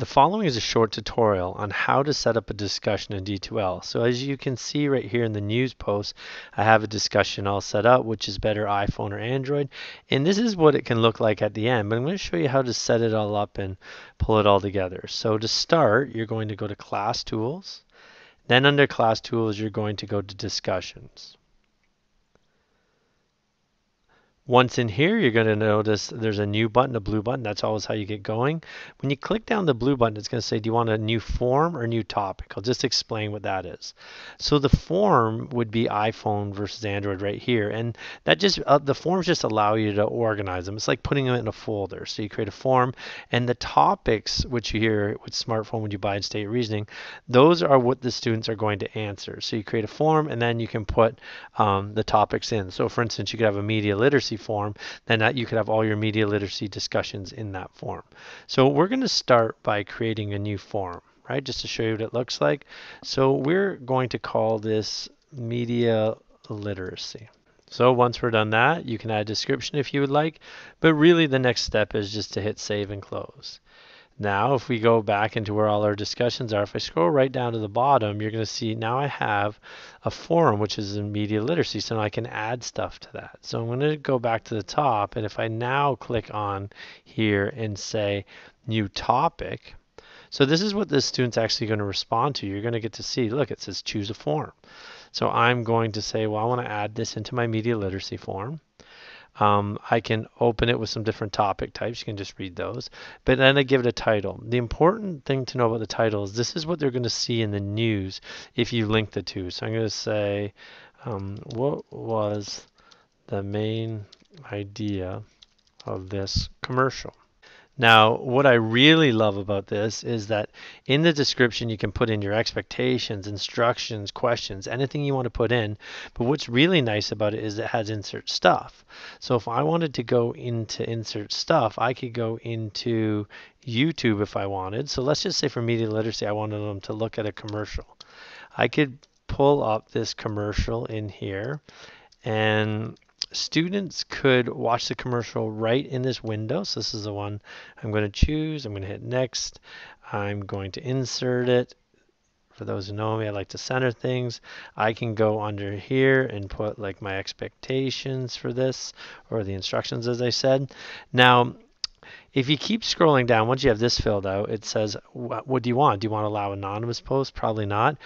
The following is a short tutorial on how to set up a discussion in D2L. So as you can see right here in the news post, I have a discussion all set up, which is better iPhone or Android. And this is what it can look like at the end, but I'm going to show you how to set it all up and pull it all together. So to start, you're going to go to Class Tools. Then under Class Tools, you're going to go to Discussions. Once in here, you're going to notice there's a new button, a blue button. That's always how you get going. When you click down the blue button, it's going to say, do you want a new form or new topic? I'll just explain what that is. So the form would be iPhone versus Android right here. And that just, uh, the forms just allow you to organize them. It's like putting them in a folder. So you create a form and the topics, which you hear with smartphone would you buy in state reasoning, those are what the students are going to answer. So you create a form and then you can put um, the topics in. So for instance, you could have a media literacy form, then that you could have all your media literacy discussions in that form. So we're going to start by creating a new form, right? Just to show you what it looks like. So we're going to call this media literacy. So once we're done that, you can add a description if you would like, but really the next step is just to hit save and close. Now, if we go back into where all our discussions are, if I scroll right down to the bottom, you're going to see now I have a forum, which is in media literacy, so I can add stuff to that. So I'm going to go back to the top, and if I now click on here and say new topic, so this is what the student's actually going to respond to. You're going to get to see, look, it says choose a form. So I'm going to say, well, I want to add this into my media literacy form. Um, I can open it with some different topic types. You can just read those. But then I give it a title. The important thing to know about the title is this is what they're going to see in the news if you link the two. So I'm going to say, um, what was the main idea of this commercial? Now, what I really love about this is that in the description you can put in your expectations, instructions, questions, anything you want to put in. But what's really nice about it is it has insert stuff. So if I wanted to go into insert stuff, I could go into YouTube if I wanted. So let's just say for media literacy, I wanted them to look at a commercial. I could pull up this commercial in here and students could watch the commercial right in this window. So this is the one I'm going to choose. I'm going to hit next. I'm going to insert it. For those who know me, I like to center things. I can go under here and put like my expectations for this or the instructions as I said. Now if you keep scrolling down, once you have this filled out, it says, what do you want? Do you want to allow anonymous posts? Probably not.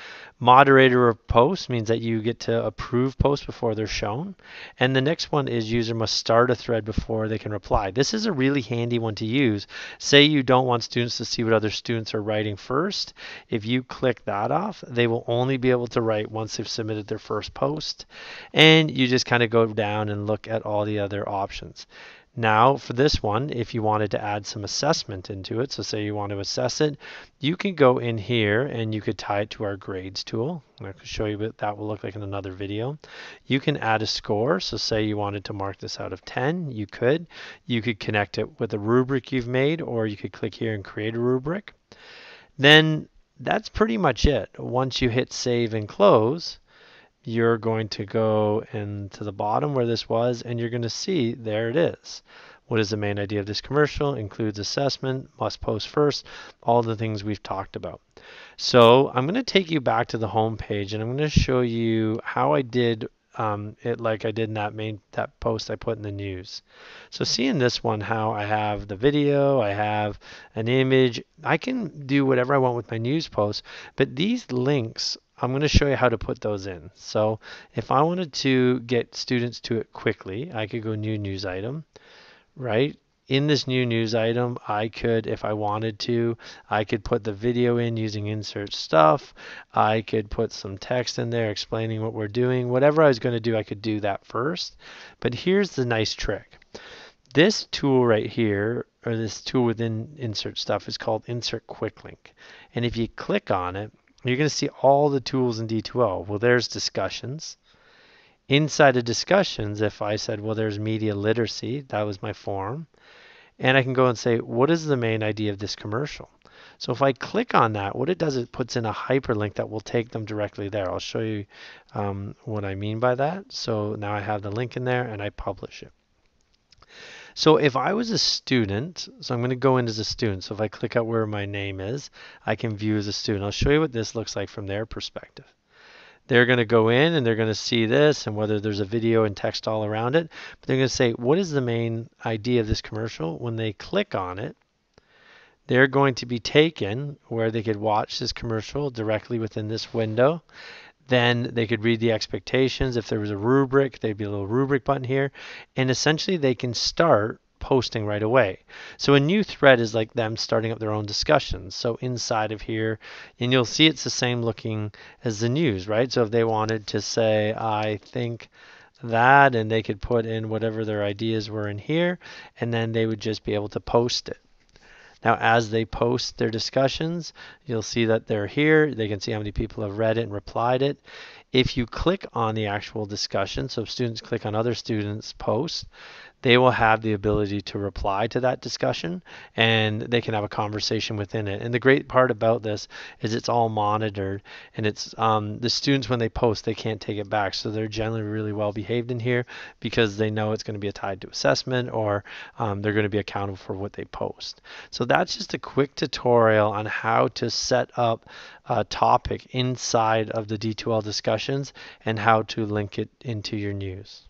Moderator of posts means that you get to approve posts before they're shown. And the next one is user must start a thread before they can reply. This is a really handy one to use. Say you don't want students to see what other students are writing first. If you click that off, they will only be able to write once they've submitted their first post. And you just kind of go down and look at all the other options. Now for this one, if you wanted to add some assessment into it, so say you want to assess it, you can go in here and you could tie it to our grades tool. I can show you what that will look like in another video. You can add a score, so say you wanted to mark this out of 10, you could. You could connect it with a rubric you've made, or you could click here and create a rubric. Then that's pretty much it. Once you hit save and close, you're going to go into the bottom where this was and you're going to see there it is. What is the main idea of this commercial? Includes assessment, must post first, all the things we've talked about. So I'm going to take you back to the home page and I'm going to show you how I did um, it like I did in that main that post I put in the news. So seeing this one, how I have the video, I have an image, I can do whatever I want with my news post, but these links I'm going to show you how to put those in. So if I wanted to get students to it quickly, I could go new news item, right? In this new news item, I could, if I wanted to, I could put the video in using insert stuff. I could put some text in there explaining what we're doing. Whatever I was going to do, I could do that first. But here's the nice trick. This tool right here, or this tool within insert stuff is called insert quick link. And if you click on it, you're going to see all the tools in D2L. Well, there's discussions. Inside of discussions, if I said, well, there's media literacy, that was my form. And I can go and say, what is the main idea of this commercial? So if I click on that, what it does, it puts in a hyperlink that will take them directly there. I'll show you um, what I mean by that. So now I have the link in there and I publish it. So if I was a student, so I'm going to go in as a student. So if I click out where my name is, I can view as a student. I'll show you what this looks like from their perspective. They're going to go in and they're going to see this and whether there's a video and text all around it. But they're going to say, what is the main idea of this commercial? When they click on it, they're going to be taken where they could watch this commercial directly within this window. Then they could read the expectations. If there was a rubric, there'd be a little rubric button here. And essentially, they can start posting right away. So a new thread is like them starting up their own discussions. So inside of here, and you'll see it's the same looking as the news, right? So if they wanted to say, I think that, and they could put in whatever their ideas were in here, and then they would just be able to post it. Now, as they post their discussions, you'll see that they're here. They can see how many people have read it and replied it. If you click on the actual discussion, so students click on other students' posts, they will have the ability to reply to that discussion and they can have a conversation within it. And the great part about this is it's all monitored and it's um, the students when they post they can't take it back, so they're generally really well behaved in here because they know it's going to be tied to assessment or um, they're going to be accountable for what they post. So that's just a quick tutorial on how to set up a topic inside of the D2L discussions and how to link it into your news.